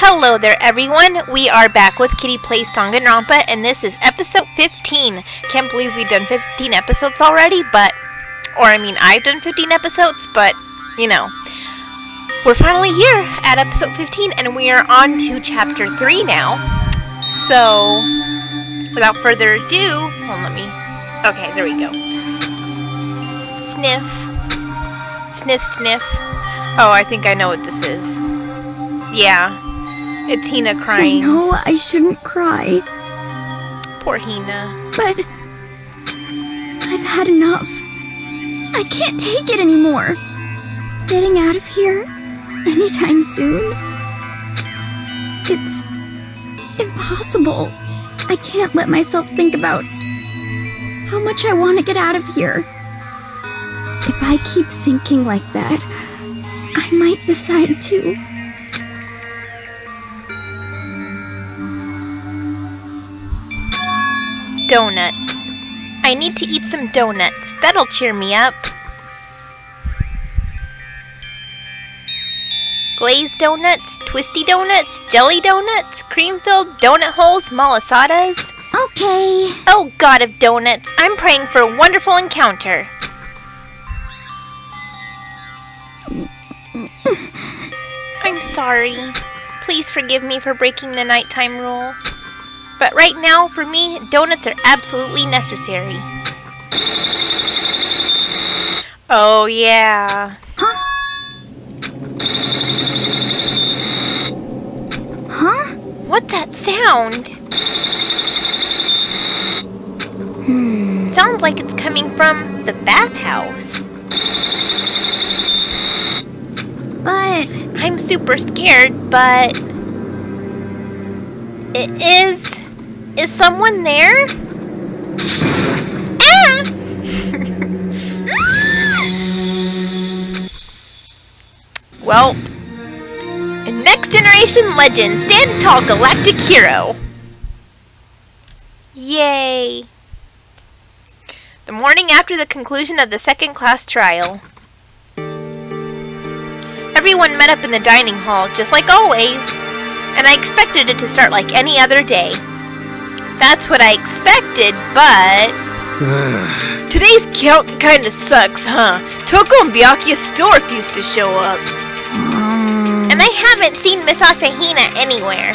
Hello there, everyone. We are back with Kitty Plays Danganronpa, and this is episode 15. Can't believe we've done 15 episodes already, but. Or, I mean, I've done 15 episodes, but, you know. We're finally here at episode 15, and we are on to chapter 3 now. So, without further ado. Hold on, let me. Okay, there we go. Sniff. Sniff, sniff. Oh, I think I know what this is. Yeah. It's Hina crying. No, I shouldn't cry, Poor Hina. but I've had enough. I can't take it anymore. Getting out of here anytime soon. It's impossible. I can't let myself think about how much I want to get out of here. If I keep thinking like that, I might decide to. Donuts. I need to eat some donuts. That'll cheer me up. Glazed donuts, twisty donuts, jelly donuts, cream-filled donut holes, malasadas. Okay. Oh god of donuts, I'm praying for a wonderful encounter. I'm sorry. Please forgive me for breaking the nighttime rule. But right now, for me, donuts are absolutely necessary. Oh, yeah. Huh? What's that sound? Hmm. Sounds like it's coming from the bathhouse. But I'm super scared, but. It is. Is someone there? Ah! well, in Next Generation Legend, stand tall, galactic hero. Yay. The morning after the conclusion of the second class trial. Everyone met up in the dining hall, just like always, and I expected it to start like any other day. That's what I expected, but. Today's count kinda sucks, huh? Toko and Byakuya still refuse to show up. Um. And I haven't seen Miss Asahina anywhere.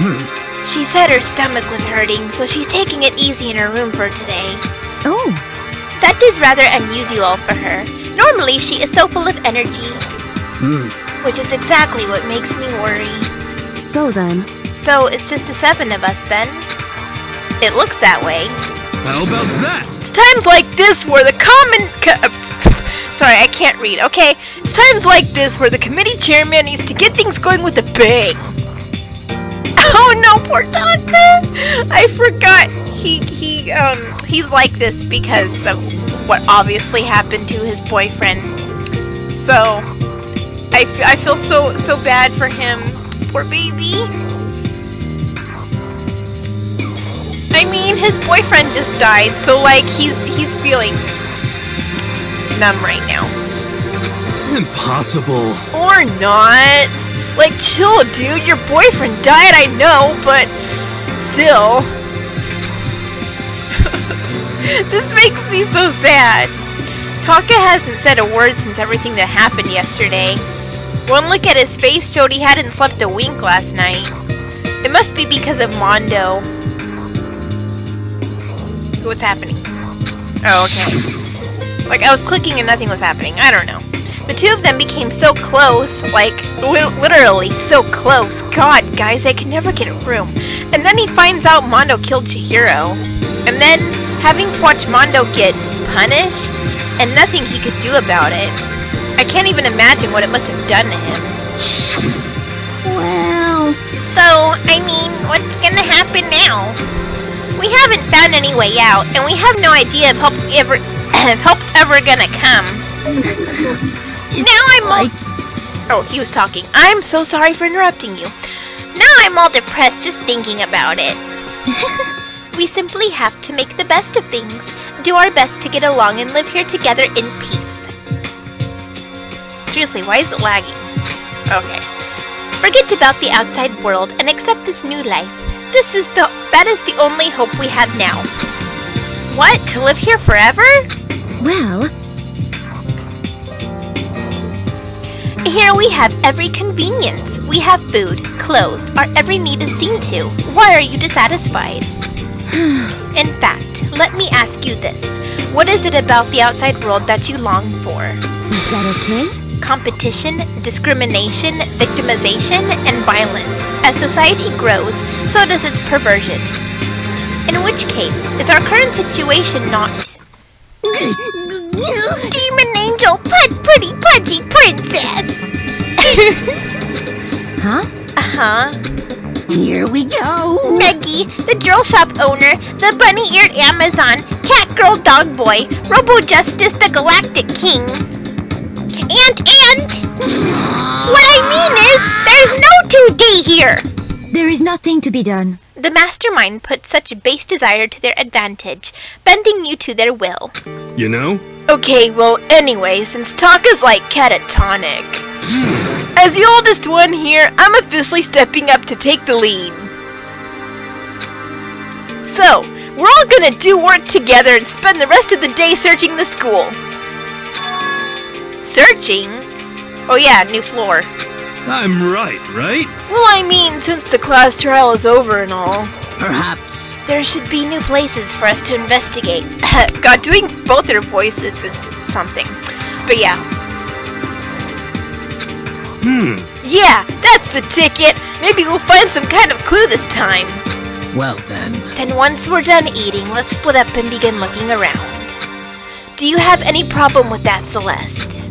Hmm. She said her stomach was hurting, so she's taking it easy in her room for today. oh, That is rather unusual for her. Normally, she is so full of energy. Hmm. Which is exactly what makes me worry. so then. So, it's just the seven of us then? It looks that way. How about that? It's times like this where the common. Co- Sorry, I can't read. Okay, it's times like this where the committee chairman needs to get things going with a bang. Oh no, poor Taka! I forgot he he um he's like this because of what obviously happened to his boyfriend. So I, f- I feel so so bad for him. Poor baby. I mean, his boyfriend just died, so like he's he's feeling numb right now. Impossible. Or not. Like chill, dude. Your boyfriend died, I know, but still. this makes me so sad. Taka hasn't said a word since everything that happened yesterday. One look at his face showed he hadn't slept a wink last night. It must be because of Mondo. What's happening? Oh, okay. Like, I was clicking and nothing was happening. I don't know. The two of them became so close, like, li- literally so close. God, guys, I can never get a room. And then he finds out Mondo killed Chihiro. And then, having to watch Mondo get punished, and nothing he could do about it. I can't even imagine what it must have done to him. Well, So, I mean, what's gonna happen now? We haven't found any way out, and we have no idea if help's ever if help's ever gonna come. now I'm all Oh, he was talking. I'm so sorry for interrupting you. Now I'm all depressed just thinking about it. we simply have to make the best of things, do our best to get along and live here together in peace. Seriously, why is it lagging? Okay. Forget about the outside world and accept this new life. This is the that is the only hope we have now. What? To live here forever? Well, Here we have every convenience. We have food, clothes, our every need is seen to. Why are you dissatisfied? In fact, let me ask you this. What is it about the outside world that you long for? is that okay? Competition, discrimination, victimization, and violence. As society grows, so does its perversion. In which case, is our current situation not Demon Angel, pud pretty pudgy princess! Huh? Uh-huh. Here we go. Meggy, the drill shop owner, the bunny-eared Amazon, cat girl dog boy, Robo Justice the Galactic King. And, and... What I mean is, there's no 2D here! There is nothing to be done. The mastermind put such base desire to their advantage, bending you to their will. You know? Okay, well, anyway, since talk is like catatonic. As the oldest one here, I'm officially stepping up to take the lead. So, we're all gonna do work together and spend the rest of the day searching the school. Searching? Oh yeah, new floor. I'm right, right? Well, I mean, since the class trial is over and all, Perhaps. there should be new places for us to investigate. God, doing both their voices is something. But yeah. Hmm. Yeah, that's the ticket. Maybe we'll find some kind of clue this time. Well then. Then once we're done eating, let's split up and begin looking around. Do you have any problem with that, Celeste?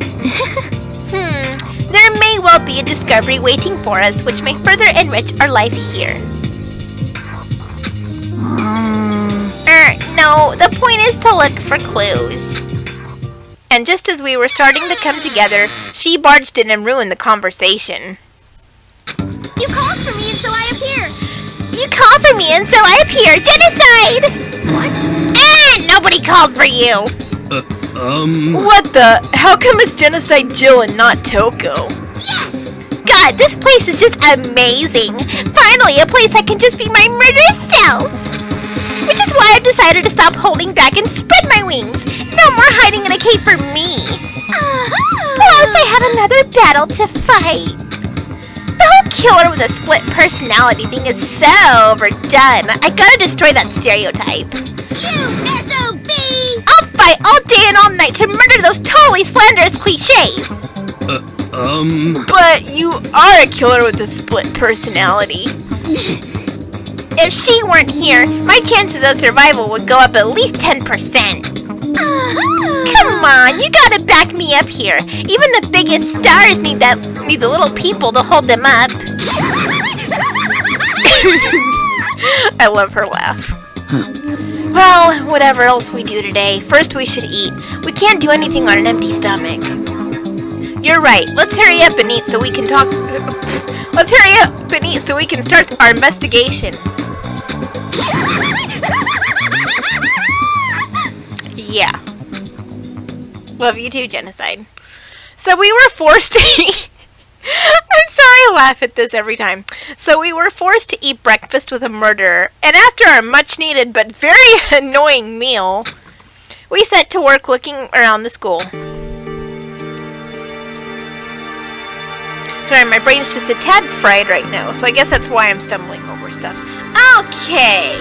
hmm. There may well be a discovery waiting for us which may further enrich our life here. Er, no, the point is to look for clues. And just as we were starting to come together, she barged in and ruined the conversation. You called for me, and so I appear. You called for me and so I appear. Genocide! What? Ah, nobody called for you. Um. What the? How come it's Genocide Jill and not Toko? Yes! God, this place is just amazing. Finally, a place I can just be my murderous self. Which is why I've decided to stop holding back and spread my wings. No more hiding in a cave for me. Plus, I have another battle to fight. The whole killer with a split personality thing is so overdone. I gotta destroy that stereotype. SOB! I'll fight all day and all night to murder those totally slanderous cliches. Um. But you are a killer with a split personality. If she weren't here, my chances of survival would go up at least 10%. Come on, you gotta back me up here. Even the biggest stars need that need the little people to hold them up. I love her laugh. Well, whatever else we do today, first we should eat. We can't do anything on an empty stomach. You're right. Let's hurry up and eat so we can talk. Let's hurry up and eat so we can start our investigation. Yeah. Love you too, Genocide. So we were forced to eat. I'm sorry I laugh at this every time. So we were forced to eat breakfast with a murderer, and after our much needed but very annoying meal, we set to work looking around the school. Sorry, my brain's just a tad fried right now, so I guess that's why I'm stumbling over stuff. Okay.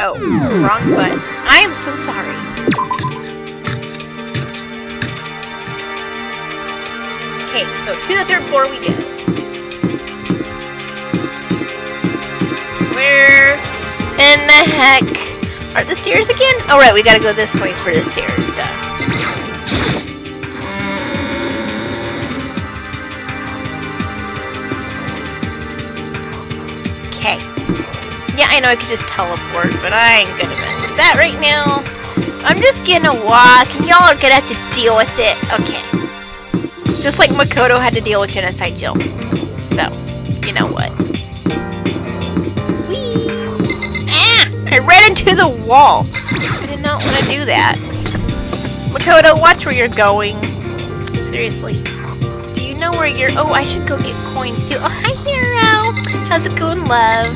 Oh, wrong button. I am so sorry. Okay, so to the third floor we go. Where in the heck are the stairs again? Oh, Alright, we gotta go this way for the stairs. Duh. Okay. Yeah, I know I could just teleport, but I ain't gonna mess with that right now. I'm just gonna walk, and y'all are gonna have to deal with it. Okay. Just like Makoto had to deal with Genocide Jill. So, you know what? Whee! Ah! I ran into the wall. I did not want to do that. Makoto, watch where you're going. Seriously. Do you know where you're... Oh, I should go get coins too. Oh, hi Hiro! how's it going, love?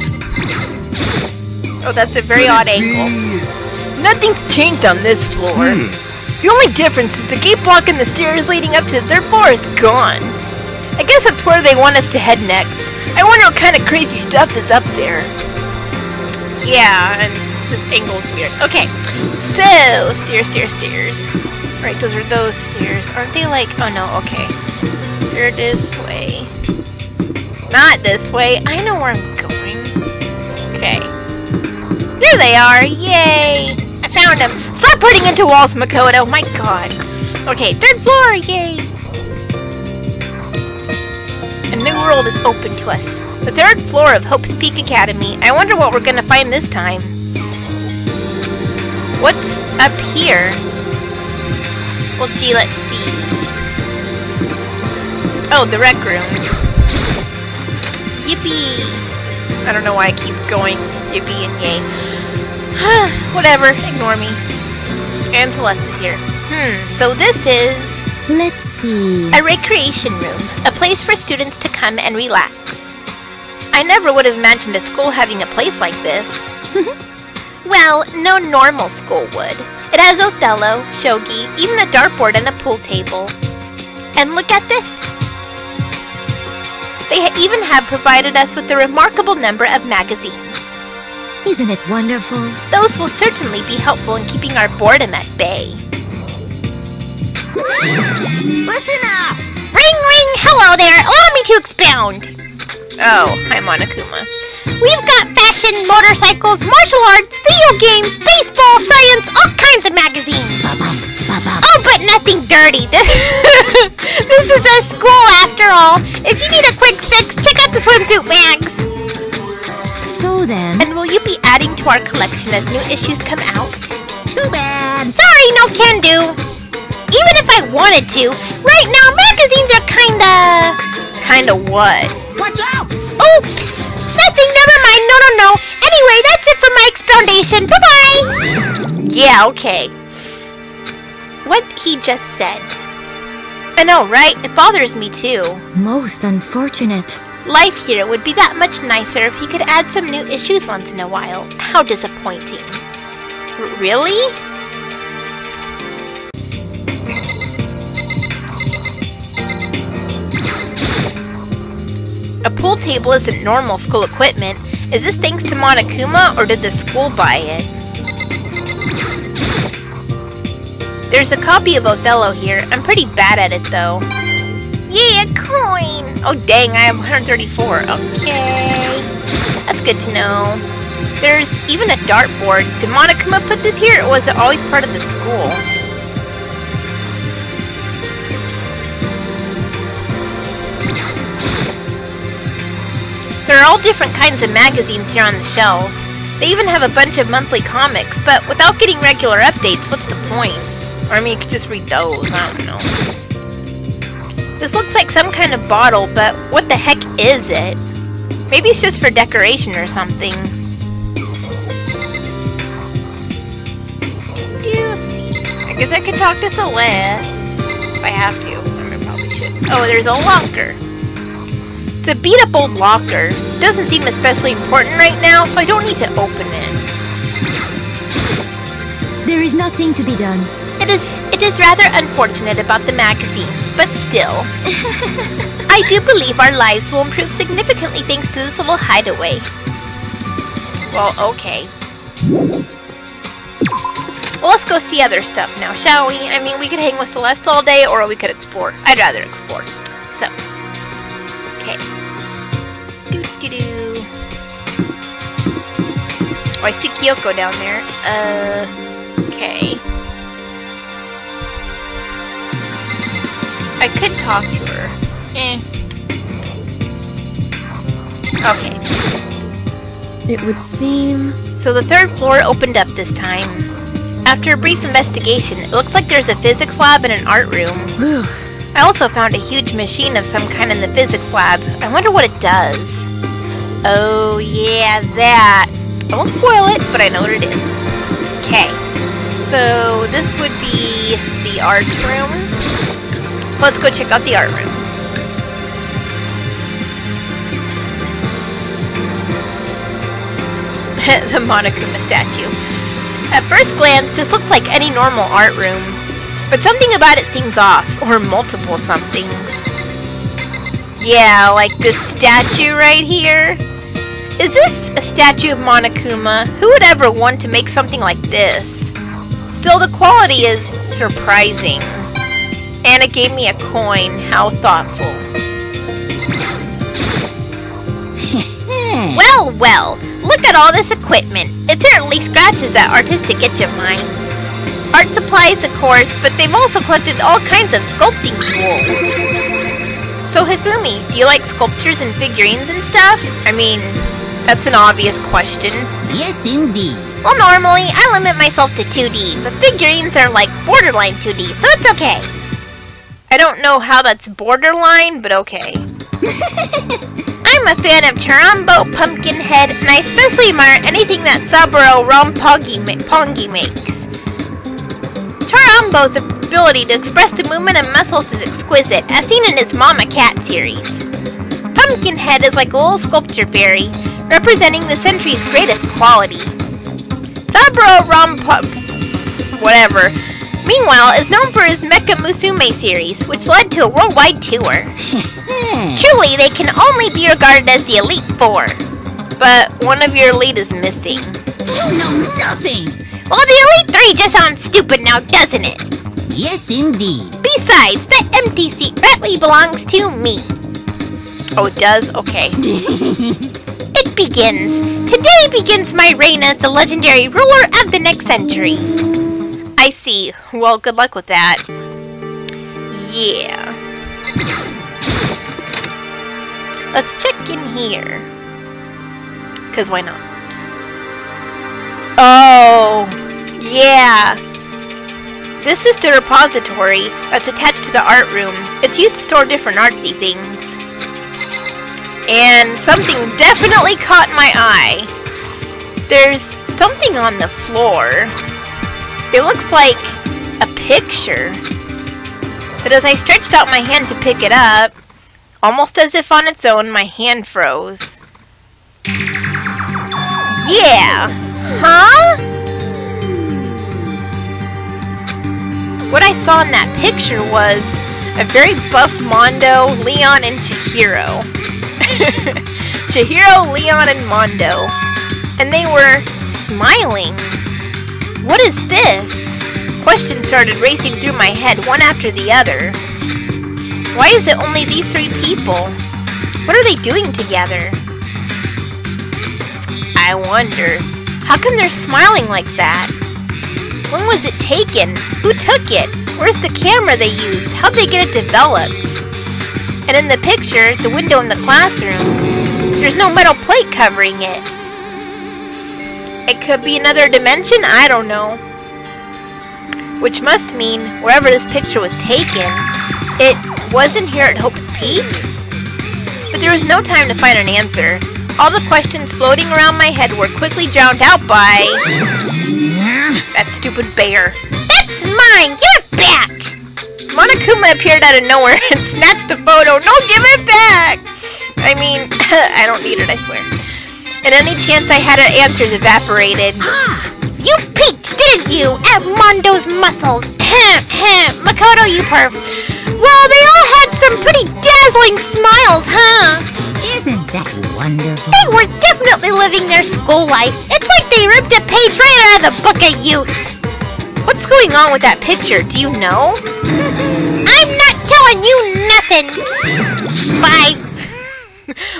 Oh, that's a very Could odd angle. be- Nothing's changed on this floor. Hmm. The only difference is the gate block and the stairs leading up to the third floor is gone. I guess that's where they want us to head next. I wonder what kind of crazy stuff is up there. Yeah, and this angle's weird. Okay, so stairs, stairs, stairs. Right, those are those stairs. Aren't they like? Oh no, okay. They're this way. Not this way. I know where I'm going. Okay. There they are! Yay! Found them! Stop putting into walls, Makoto! Oh, my god! Okay, third floor! Yay! A new world is open to us. The third floor of Hope's Peak Academy. I wonder what we're gonna find this time. What's up here? Well, gee, let's see. Oh, the rec room. Yippee! I don't know why I keep going yippee and yay. Whatever, ignore me. And Celeste is here. Hmm, so this is Let's see. a recreation room, a place for students to come and relax. I never would have imagined a school having a place like this. well, no normal school would. It has Othello, shogi, even a dartboard and a pool table. And look at this. They even have provided us with a remarkable number of magazines. Isn't it wonderful? Those will certainly be helpful in keeping our boredom at bay. Listen up! Ring ring! Hello there! Allow me to expound! Oh, hi Monokuma. We've got fashion, motorcycles, martial arts, video games, baseball, science, all kinds of magazines. Oh, but nothing dirty. This, this is a school after all. If you need a quick fix, check out the swimsuit mags. So then, And will you be adding to our collection as new issues come out? Too bad! Sorry, no can do. Even if I wanted to, right now magazines are kinda. Kinda what? Watch out! Oops! Nothing, never mind, no, no, no. Anyway, that's it for my expoundation. Bye bye! Yeah, okay. What he just said. I know, right? It bothers me too. most unfortunate. Life here would be that much nicer if he could add some new issues once in a while. How disappointing. R- really? A pool table isn't normal school equipment. Is this thanks to Monokuma or did the school buy it? There's a copy of Othello here. I'm pretty bad at it though. Yeah, coin! Oh dang, I have 134. Okay. That's good to know. There's even a dartboard. Did Monokuma put this here or was it always part of the school? There are all different kinds of magazines here on the shelf. They even have a bunch of monthly comics, but without getting regular updates, what's the point? Or I mean, you could just read those, I don't know. This looks like some kind of bottle, but what the heck is it? Maybe it's just for decoration or something. I guess I could talk to Celeste. If I have to. I mean, probably should. Oh, there's a locker. It's a beat up old locker. Doesn't seem especially important right now, so I don't need to open it. There is nothing to be done. It is it is rather unfortunate about the magazines, but still. I do believe our lives will improve significantly thanks to this little hideaway. Well, okay. Well, let's go see other stuff now, shall we? I mean, we could hang with Celeste all day, or we could explore. I'd rather explore. So, okay. Do do do. Oh, I see Kyoko down there. Uh, okay. I could talk to her. Eh. Okay. It would seem. So the third floor opened up this time. After a brief investigation, it looks like there's a physics lab and an art room. Whew. I also found a huge machine of some kind in the physics lab. I wonder what it does. Oh, yeah, that. I won't spoil it, but I know what it is. Okay. So this would be the art room. Let's go check out the art room. the Monokuma statue. At first glance, this looks like any normal art room, but something about it seems off, or multiple somethings. Yeah, like this statue right here. Is this a statue of Monokuma? Who would ever want to make something like this? Still, the quality is surprising. And it gave me a coin. How thoughtful. well, well. Look at all this equipment. It certainly scratches that artistic itch of mine. Art supplies, of course, but they've also collected all kinds of sculpting tools. So Hifumi, do you like sculptures and figurines and stuff? I mean, that's an obvious question. Yes, indeed. Well, normally, I limit myself to 2D, but figurines are like borderline 2D, so it's okay. I don't know how that's borderline, but okay. I'm a fan of Charambo Pumpkinhead, and I especially admire anything that Saburo Rompongi ma makes. Charambo's ability to express the movement of muscles is exquisite, as seen in his Mama Cat series. Pumpkinhead is like a little sculpture fairy, representing the century's greatest quality. Saburo Rompo... whatever. Meanwhile, is known for his Mecha Musume series, which led to a worldwide tour. Truly, they can only be regarded as the Elite Four. But one of your elite is missing. Oh, you know nothing. Well, the Elite Three just sounds stupid now, doesn't it? Yes, indeed. Besides, that empty seat rightly belongs to me. Oh, it does? Okay. it begins. Today begins my reign as the legendary ruler of the next century. I see. Well, good luck with that. Yeah. Let's check in here. Because why not? Oh, yeah. This is the repository that's attached to the art room. It's used to store different artsy things. And something definitely caught my eye. There's something on the floor. It looks like a picture. But as I stretched out my hand to pick it up, almost as if on its own, my hand froze. Yeah! Huh? What I saw in that picture was a very buff Mondo, Leon, and Chihiro. Chihiro, Leon, and Mondo. And they were smiling. What is this? Questions started racing through my head, one after the other. Why is it only these three people? What are they doing together? I wonder. How come they're smiling like that? When was it taken? Who took it? Where's the camera they used? How'd they get it developed? And in the picture, the window in the classroom, there's no metal plate covering it. It could be another dimension? I don't know. Which must mean, wherever this picture was taken, it wasn't here at Hope's Peak? But there was no time to find an answer. All the questions floating around my head were quickly drowned out by... That stupid bear. That's mine! Give it back! Monokuma appeared out of nowhere and snatched the photo. No, give it back! I mean, I don't need it, I swear. And any chance I had at answers evaporated. Ah, you peeked, didn't you, at Mondo's muscles? Makoto, you perf. Well, they all had some pretty dazzling smiles, huh? Isn't that wonderful? They were definitely living their school life. It's like they ripped a page right out of the book of youth. What's going on with that picture? Do you know? I'm not telling you nothing. Bye.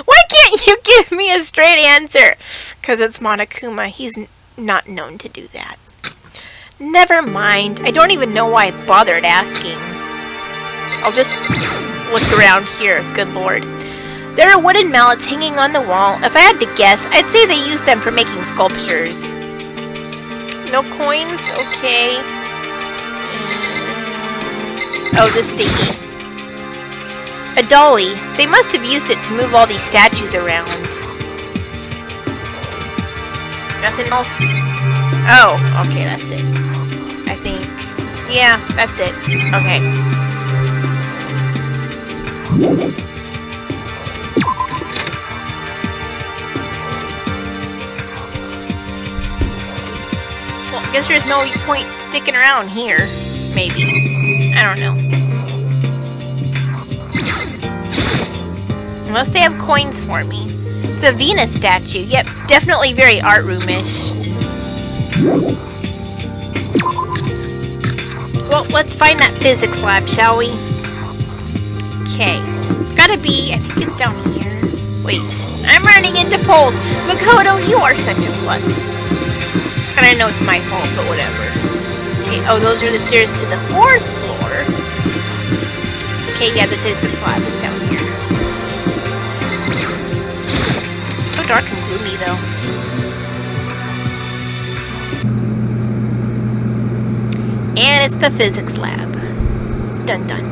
Why can't you give me a straight answer? Because it's Monokuma. He's not known to do that. Never mind. I don't even know why I bothered asking. I'll just look around here. Good lord. There are wooden mallets hanging on the wall. If I had to guess, I'd say they use them for making sculptures. No coins? Okay. Mm. Oh, this thingy. A dolly. They must have used it to move all these statues around. Nothing else? Oh, okay, that's it. I think. Yeah, that's it. Okay. Well, I guess there's no point sticking around here. Maybe. I don't know. Unless they have coins for me. It's a Venus statue. Yep, definitely very art roomish. Well, let's find that physics lab, shall we? Okay. It's gotta be, I think it's down here. Wait, I'm running into poles. Makoto, you are such a klutz. And I know it's my fault, but whatever. Okay, oh, those are the stairs to the fourth floor. Okay, yeah, the physics lab is down here. Dark and gloomy, though. And it's the physics lab. Dun dun.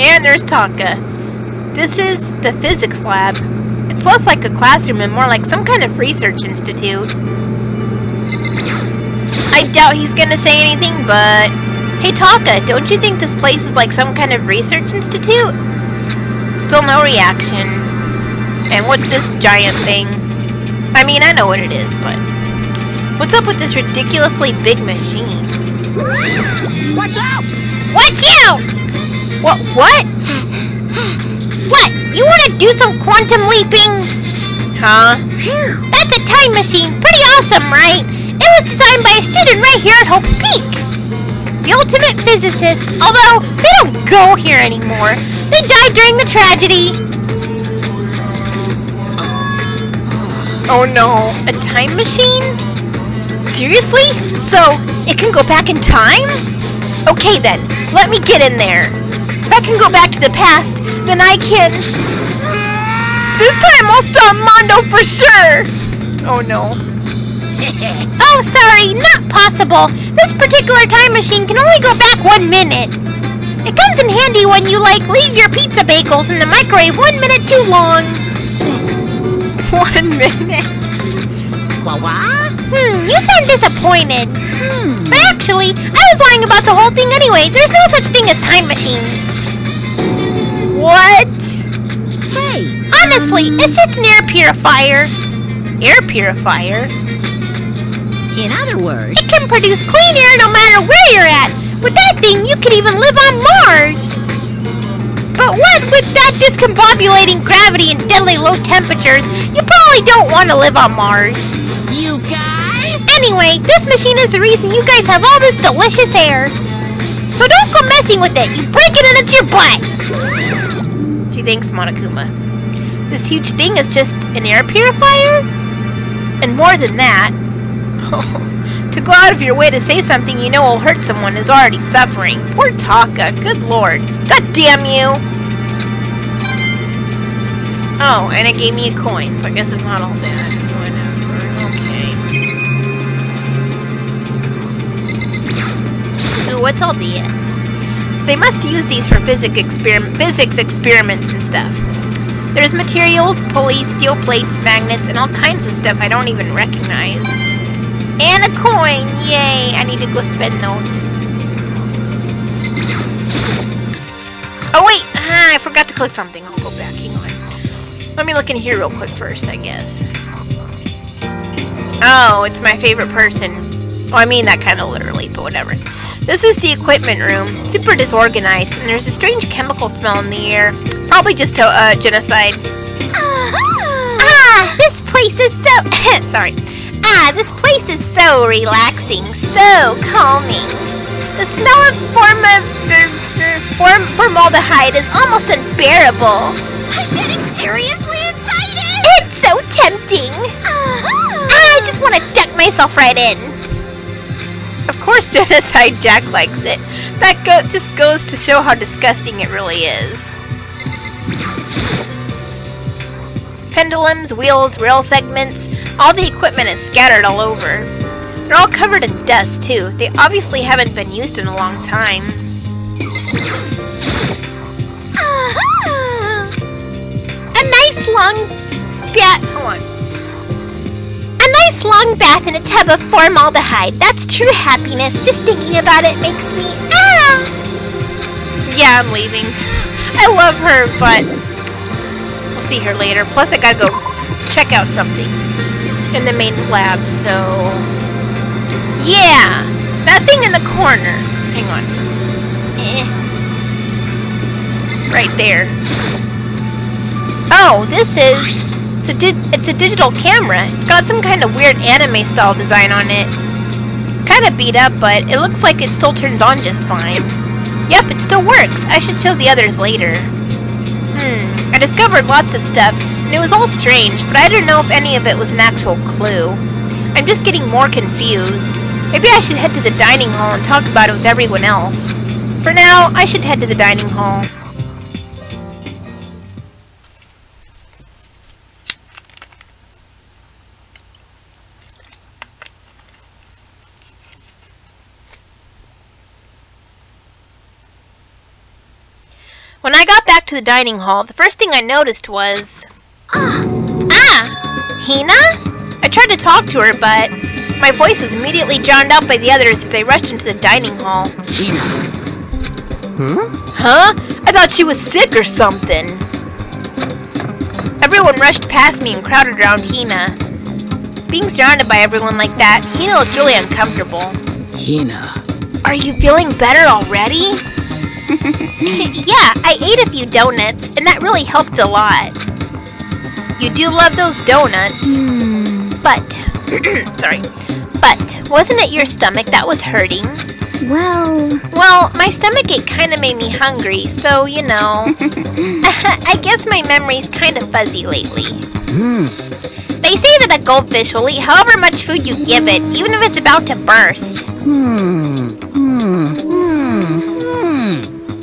And there's Taka. This is the physics lab. It's less like a classroom and more like some kind of research institute. I doubt he's gonna say anything, but... Hey Taka, don't you think this place is like some kind of research institute? Still no reaction. And what's this giant thing? I mean, I know what it is, but... What's up with this ridiculously big machine? Watch out! Watch out! What? What? What? You want to do some quantum leaping? Huh? That's a time machine. Pretty awesome, right? It was designed by a student right here at Hope's Peak. The ultimate physicist, although they don't go here anymore. They died during the tragedy. Oh no, a time machine? Seriously? So, it can go back in time? Okay then, let me get in there. If I can go back to the past, then I can... This time I'll stop Mondo for sure! Oh no. oh, sorry, not possible. This particular time machine can only go back one minute. It comes in handy when you, like, leave your pizza bagels in the microwave one minute too long. one minute. Wah wah? Hmm, you sound disappointed. Hmm. But actually, I was lying about the whole thing anyway. There's no such thing as time machines. What? Hey, Honestly, it's just an air purifier. Air purifier? in other words, It can produce clean air no matter where you're at. With that thing, you could even live on Mars. But what with that discombobulating gravity and deadly low temperatures, you probably don't want to live on Mars. you guys? Anyway, this machine is the reason you guys have all this delicious air. So don't go messing with it. You break it and it's your butt. She thinks Monokuma. This huge thing is just an air purifier? And more than that, oh, to go out of your way to say something you know will hurt someone is already suffering. Poor Taka. Good lord. God damn you. Oh, and it gave me a coin, so I guess it's not all bad. Okay. Ooh, what's all this? They must use these for experim- physics experiments and stuff. There's materials, pulleys, steel plates, magnets, and all kinds of stuff I don't even recognize. And a coin! Yay! I need to go spend those. Oh wait! Ah, I forgot to click something. I'll go back. Hang on. Let me look in here real quick first, I guess. Oh, it's my favorite person. Oh, I mean that kind of literally, but whatever. This is the equipment room. Super disorganized, and there's a strange chemical smell in the air. Probably just to, uh, genocide. Ah, this place is so... Sorry. Ah, this place is so relaxing, so calming. The smell of form of... er, form, formaldehyde is almost unbearable. I'm getting seriously excited! It's so tempting. I just want to duck myself right in. Of course, Genocide Jack likes it. That go- just goes to show how disgusting it really is. Pendulums, wheels, rail segments, all the equipment is scattered all over. They're all covered in dust, too. They obviously haven't been used in a long time. A nice long bath. Hold on. A nice long bath in a tub of formaldehyde. That's true happiness. Just thinking about it makes me. Ah! Yeah, I'm leaving. I love her, but we'll see her later. Plus, I gotta go check out something in the main lab, so Yeah, that thing in the corner. Hang on. Eh. Right there. Oh, this is... It's a, it's a digital camera. It's got some kind of weird anime style design on it. It's kind of beat up, but it looks like it still turns on just fine. Yep, it still works. I should show the others later. Hmm, I discovered lots of stuff, and it was all strange, but I don't know if any of it was an actual clue. I'm just getting more confused. Maybe I should head to the dining hall and talk about it with everyone else. For now, I should head to the dining hall. When I got back to the dining hall, the first thing I noticed was... Ah! Hina? I tried to talk to her, but my voice was immediately drowned out by the others as they rushed into the dining hall. Hina, Huh? I thought she was sick or something. Everyone rushed past me and crowded around Hina. Being surrounded by everyone like that, Hina looked really uncomfortable. Hina. Are you feeling better already? yeah, I ate a few donuts, and that really helped a lot. You do love those donuts. Hmm. But, sorry, but wasn't it your stomach that was hurting? Well, Well, my stomach ache kind of made me hungry, so, you know. I guess my memory's kind of fuzzy lately. Hmm. They say that a goldfish will eat however much food you give it, even if it's about to burst. Hmm.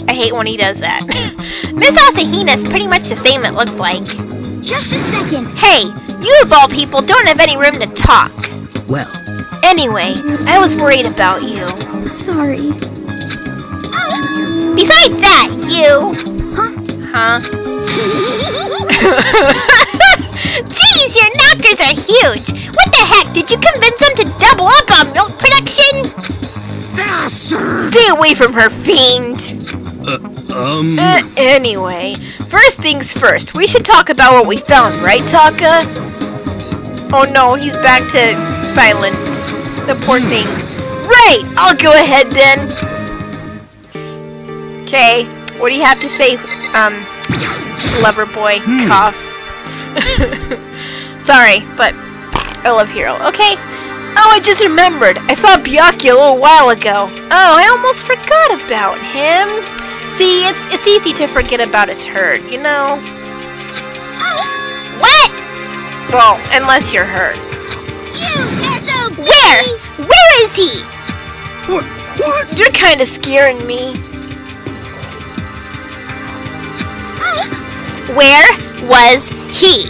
I hate when he does that. Miss Asahina is pretty much the same, it looks like. Just a second. Hey, you of all people don't have any room to talk. Well, Anyway, I was worried about you. Sorry. Besides that, you. Huh? Huh? Jeez, your knockers are huge. What the heck? Did you convince them to double up on milk production? bastard! Stay away from her, fiend. Um, Uh, anyway, first things first, we should talk about what we found, right, Taka? Oh no, he's back to silence. The poor thing. Right, I'll go ahead then. Okay, what do you have to say, um, lover boy? Cough. Sorry, but I love Hiro. Okay. Oh, I just remembered. I saw Byakuya a little while ago. Oh, I almost forgot about him. See, it's it's easy to forget about a turd, you know. What? Well, unless you're hurt. Where? Where is he? what? What? You're kind of scaring me. Where was he?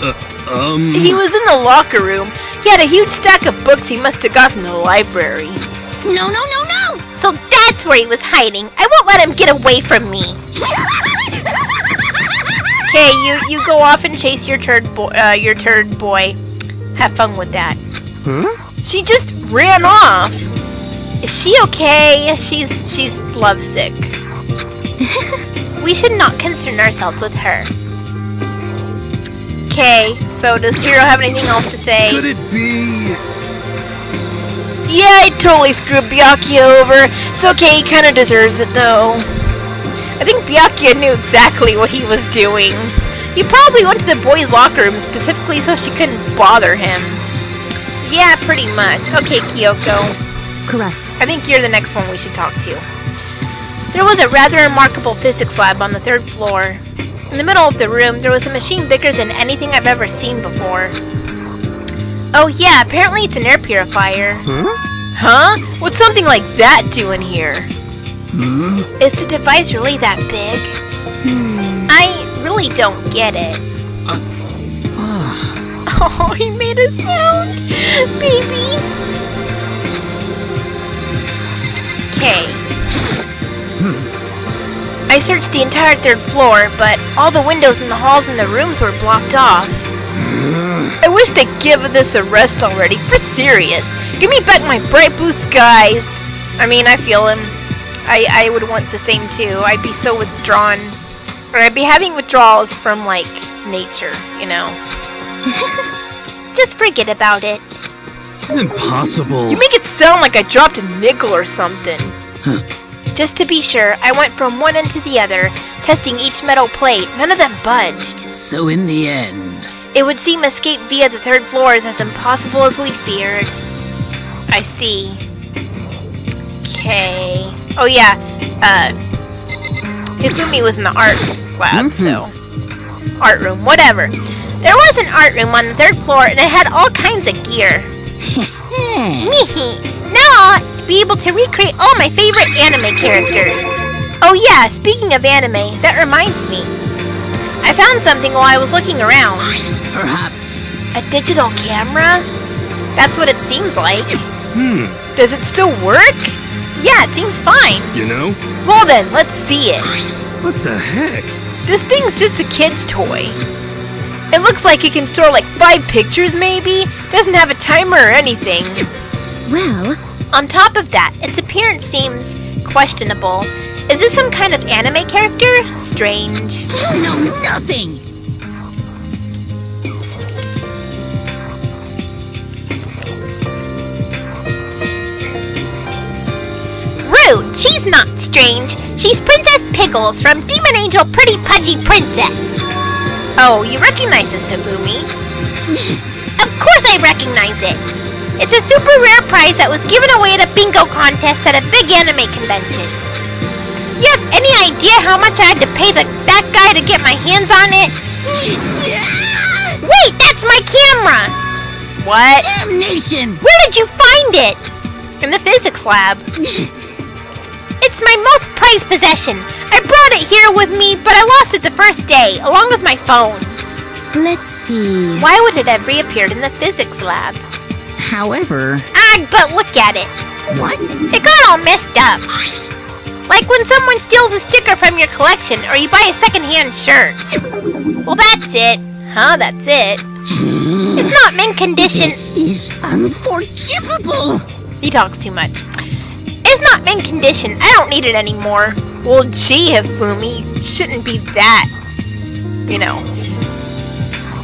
Uh, um, He was in the locker room. He had a huge stack of books he must have got from the library. No, no, no, no! So that's where he was hiding. I won't let him get away from me. Okay, you you go off and chase your turd boy. Uh, your turd boy. Have fun with that. huh? She just ran off. Is she okay? She's she's lovesick. we should not concern ourselves with her. Okay, so does Hiro have anything else to say? Could it be? Yeah, I totally screwed Byakuya over. It's okay, he kinda deserves it though. I think Byakuya knew exactly what he was doing. He probably went to the boys' locker room specifically so she couldn't bother him. Yeah, pretty much. Okay, Kyoko. Correct. I think you're the next one we should talk to. There was a rather remarkable physics lab on the third floor. In the middle of the room, there was a machine bigger than anything I've ever seen before. Oh yeah, apparently it's an air purifier. Huh? Huh? What's something like that doing here? Hmm? Is the device really that big? Hmm. I really don't get it. Uh, oh, he made a sound! Baby! Okay. Hmm. I searched the entire third floor, but all the windows in the halls and the rooms were blocked off. I wish they'd give this a rest already, for serious. Give me back my bright blue skies. I mean, I feel him. I, I would want the same too. I'd be so withdrawn. Or I'd be having withdrawals from, like, nature, you know? Just forget about it. Impossible. You make it sound like I dropped a nickel or something. Just to be sure, I went from one end to the other, testing each metal plate. None of them budged. So in the end, It would seem escape via the third floor is as impossible as we feared. I see. Okay. Oh yeah. Uh, Hifumi was in the art lab, so art room, whatever. There was an art room on the third floor, and it had all kinds of gear. now I'll be able to recreate all my favorite anime characters. Oh yeah, speaking of anime, that reminds me. I found something while I was looking around. perhaps. A digital camera? That's what it seems like. Hmm. Does it still work? Yeah, it seems fine. You know? Well then, let's see it. What the heck? This thing's just a kid's toy. It looks like it can store like five pictures maybe. Doesn't have a timer or anything. Well, On top of that, its appearance seems questionable. Is this some kind of anime character? Strange. You know nothing. Rude! She's not strange. She's Princess Pickles from Demon Angel Pretty Pudgy Princess. Oh, you recognize this, Hifumi? of course I recognize it. It's a super rare prize that was given away at a bingo contest at a big anime convention. You have any idea how much I had to pay the, that guy to get my hands on it? Wait, that's my camera! What? Damnation! Where did you find it? In the physics lab. It's my most prized possession. I brought it here with me, but I lost it the first day, along with my phone. let's see. Why would it have reappeared in the physics lab? However, Ah, but look at it. what? It got all messed up. Like when someone steals a sticker from your collection or you buy a secondhand shirt. Well, that's it. Huh, that's it. It's not mint condition. This is unforgivable. He talks too much. It's not mint condition. I don't need it anymore. Well, gee, Hifumi, shouldn't be that. You know.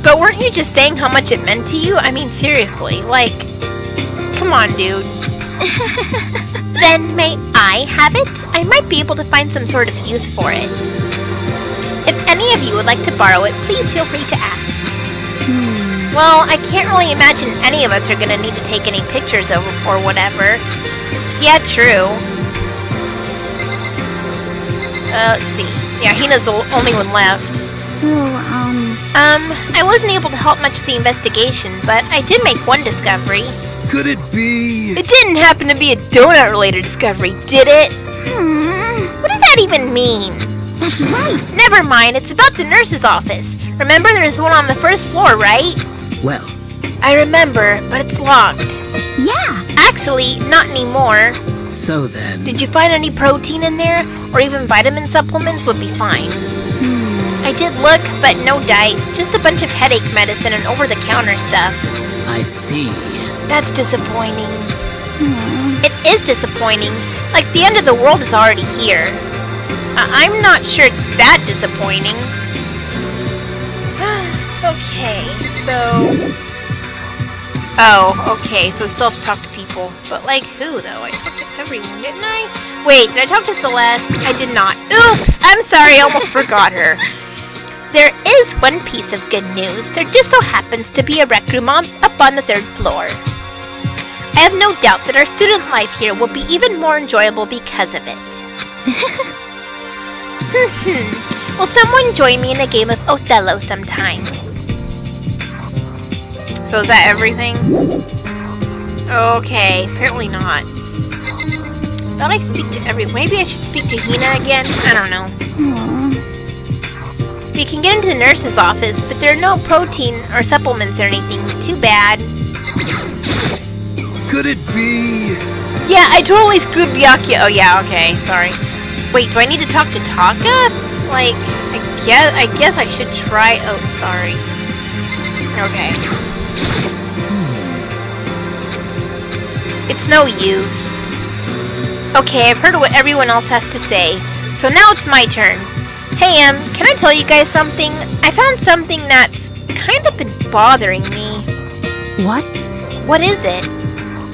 But weren't you just saying how much it meant to you? I mean, seriously, like, come on, dude. then may I have it? I might be able to find some sort of use for it. If any of you would like to borrow it, please feel free to ask. Well, I can't really imagine any of us are gonna need to take any pictures of or whatever. Yeah, true. Uh, let's see. Yeah, Hina's the only one left. So, um, Um, I wasn't able to help much with the investigation, but I did make one discovery. Could it be? It didn't happen to be a donut-related discovery, did it? hmm, What does that even mean? that's right. Never mind, it's about the nurse's office. Remember there's one on the first floor, right? Well, I remember, but it's locked. Yeah, Actually, not anymore. so then. Did you find any protein in there? Or even vitamin supplements would be fine. I did look, but no dice. Just a bunch of headache medicine and over-the-counter stuff. I see. That's disappointing. Hmm. It is disappointing. Like, the end of the world is already here. I- I'm not sure it's that disappointing. okay, so... Oh, okay, so we still have to talk to people. But, like, who, though? I talked to everyone, didn't I? Wait, did I talk to Celeste? I did not. Oops! I'm sorry, I almost forgot her. There is one piece of good news. There just so happens to be a rec room on, up on the third floor. I have no doubt that our student life here will be even more enjoyable because of it. will someone join me in a game of Othello sometime? So is that everything? Okay, apparently not. Thought I'd speak to everyone. Maybe I should speak to Hina again? I don't know. We can get into the nurse's office, but there are no protein or supplements or anything. Too bad. Could it be? Yeah, I totally screwed Byakuya. Oh yeah, okay, sorry. Wait, do I need to talk to Taka? Like, I guess I guess I should try. Oh, sorry. Okay. It's no use. Okay, I've heard what everyone else has to say, so now it's my turn. Hey, Em, can I tell you guys something? I found something that's kind of been bothering me. What? What is it?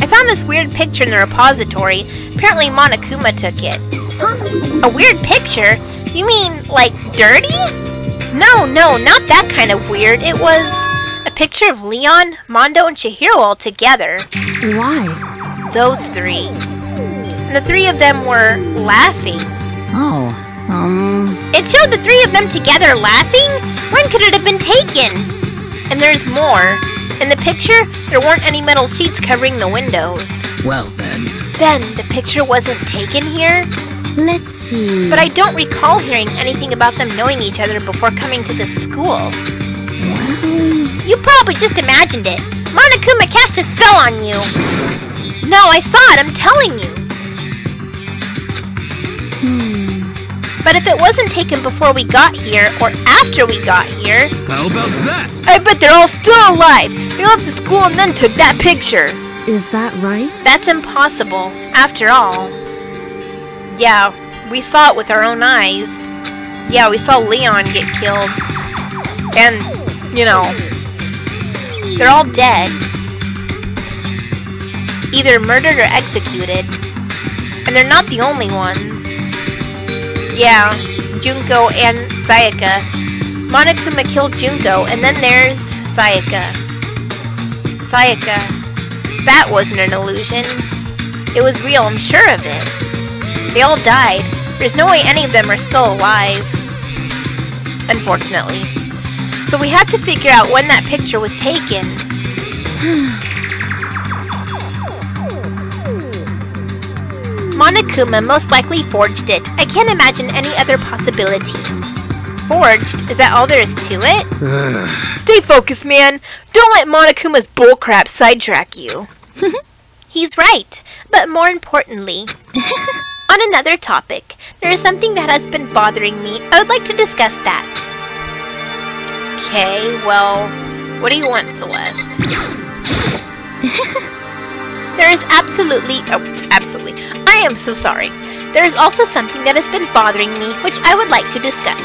I found this weird picture in the repository. Apparently Monokuma took it. A weird picture? You mean, like, dirty? No, no, not that kind of weird. It was a picture of Leon, Mondo, and Chihiro all together. Why? Those three. And the three of them were laughing. Oh, um, It showed the three of them together laughing? When could it have been taken? And there's more. In the picture, there weren't any metal sheets covering the windows. well then. Then, the picture wasn't taken here? Let's see. But I don't recall hearing anything about them knowing each other before coming to this school. Well, You probably just imagined it. Monokuma cast a spell on you. No, I saw it, I'm telling you. But if it wasn't taken before we got here, or after we got here, How about that? I bet they're all still alive. They left the school and then took that picture. Is that right? That's impossible, after all. Yeah, we saw it with our own eyes. Yeah, we saw Leon get killed. And, you know, they're all dead. Either murdered or executed. And they're not the only ones. Yeah, Junko and Sayaka. Monokuma killed Junko, and then there's Sayaka. Sayaka. That wasn't an illusion. It was real, I'm sure of it. They all died. There's no way any of them are still alive. Unfortunately. So we have to figure out when that picture was taken. Monokuma most likely forged it. I can't imagine any other possibility. Forged? Is that all there is to it? Stay focused, man. Don't let Monokuma's bullcrap sidetrack you. He's right, but more importantly, on another topic, there is something that has been bothering me. I would like to discuss that. Okay, well, what do you want, Celeste? there is absolutely, oh, absolutely, I am so sorry. There is also something that has been bothering me, which I would like to discuss.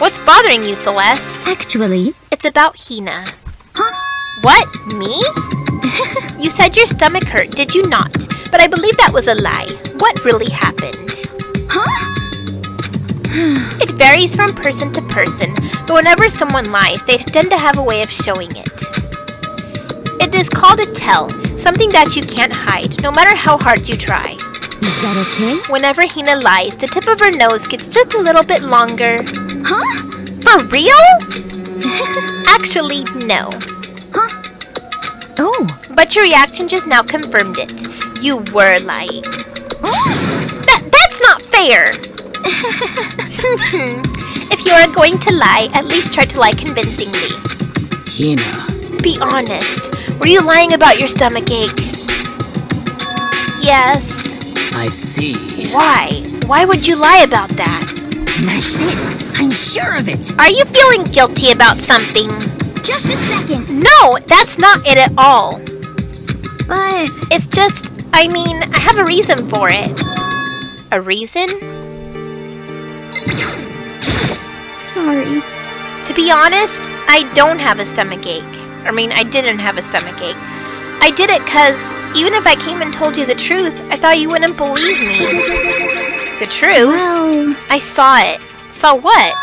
What's bothering you, Celeste? actually, It's about Hina. Huh? What? Me? you said your stomach hurt, did you not? But I believe that was a lie. What really happened? Huh? it varies from person to person, but whenever someone lies, they tend to have a way of showing it. It is called a tell, something that you can't hide, no matter how hard you try. is that okay? Whenever Hina lies, the tip of her nose gets just a little bit longer. Huh? For real? Actually, no. Huh? Oh, But your reaction just now confirmed it. You were lying. That, that's not fair! if you are going to lie, at least try to lie convincingly. Hina. Be honest. Were you lying about your stomach ache? Yes. I see. Why? Why would you lie about that? That's it. I'm sure of it. Are you feeling guilty about something? just a second. No, that's not it at all. But It's just, I mean, I have a reason for it. A reason? sorry. To be honest, I don't have a stomach ache. I mean, I didn't have a stomach ache. I did it because even if I came and told you the truth, I thought you wouldn't believe me. The truth? Well, I saw it. Saw what?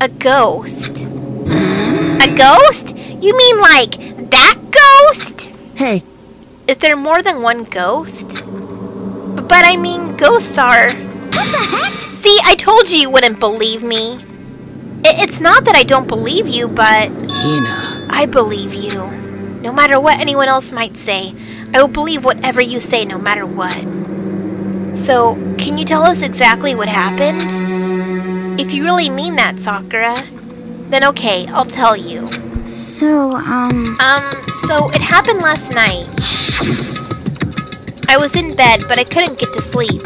A ghost. A ghost? You mean like that ghost? Hey, Is there more than one ghost? But I mean, ghosts are. what the heck? See, I told you you wouldn't believe me. It's not that I don't believe you, but Hina. I believe you. No matter what anyone else might say, I will believe whatever you say no matter what. So, can you tell us exactly what happened? If you really mean that, Sakura, then okay, I'll tell you. So, um, Um, so it happened last night. I was in bed, but I couldn't get to sleep.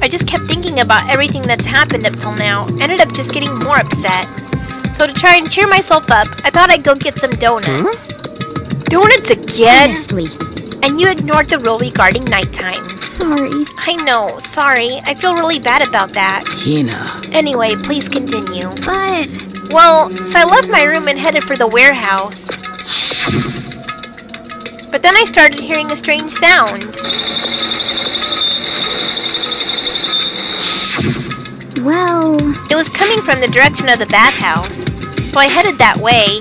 I just kept thinking about everything that's happened up till now. Ended up just getting more upset. So to try and cheer myself up, I thought I'd go get some donuts. Donuts again? honestly, And you ignored the rule regarding nighttime. sorry. I know, sorry. I feel really bad about that. Hina. Anyway, please continue. But Well, so I left my room and headed for the warehouse. But then I started hearing a strange sound. Well, It was coming from the direction of the bathhouse, so I headed that way.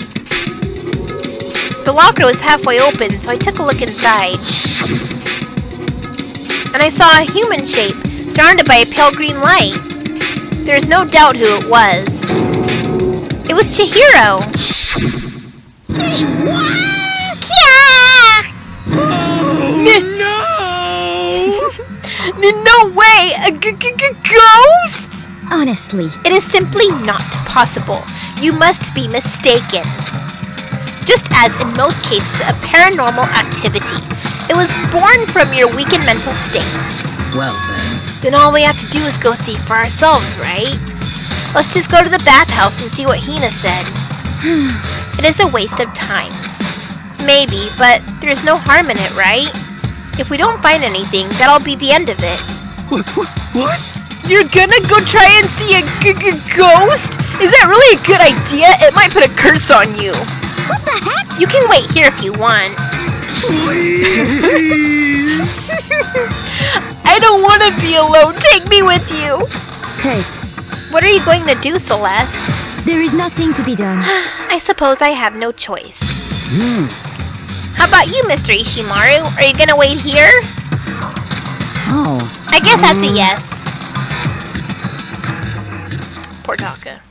The locker was halfway open, so I took a look inside. And I saw a human shape surrounded by a pale green light. There's no doubt who it was. It was Chihiro. Say what? Yeah! No! No way! A g- g- g- ghost? Honestly, It is simply not possible. You must be mistaken. Just as in most cases of paranormal activity, it was born from your weakened mental state. Well then. Then all we have to do is go see for ourselves, right? Let's just go to the bathhouse and see what Hina said. it is a waste of time. Maybe, but there's no harm in it, right? If we don't find anything, that'll be the end of it. What? What? You're gonna go try and see a g- g- ghost? Is that really a good idea? It might put a curse on you. what the heck? You can wait here if you want. Please! I don't want to be alone. Take me with you. Hey, What are you going to do, Celeste? there is nothing to be done. I suppose I have no choice. Hmm. How about you, Mr. Ishimaru? Are you gonna wait here? Oh. I guess that's a hmm. yes. Poor Taka.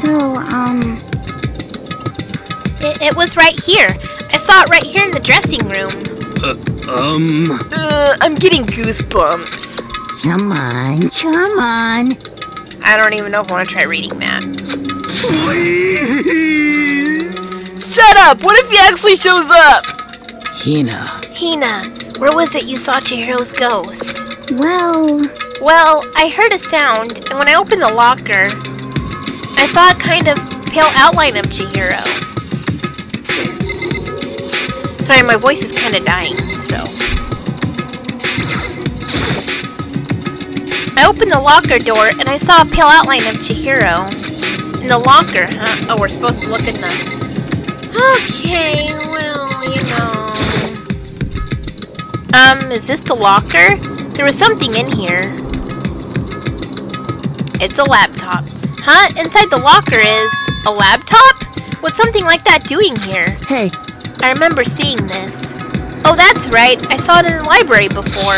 So, um, It, it was right here. I saw it right here in the dressing room. Um. Uh, I'm getting goosebumps. Come on, come on. I don't even know if I want to try reading that. Please! Shut up! What if he actually shows up? Hina. Hina, where was it you saw Chihiro's ghost? well, Well, I heard a sound, and when I opened the locker, I saw a kind of pale outline of Chihiro. Sorry, my voice is kind of dying, so. I opened the locker door, and I saw a pale outline of Chihiro. In the locker, huh? Oh, we're supposed to look in the. Okay, well, you know. Um, is this the locker? There was something in here. It's a laptop. Huh? Inside the locker is a laptop? What's something like that doing here? Hey, I remember seeing this. Oh, that's right. I saw it in the library before.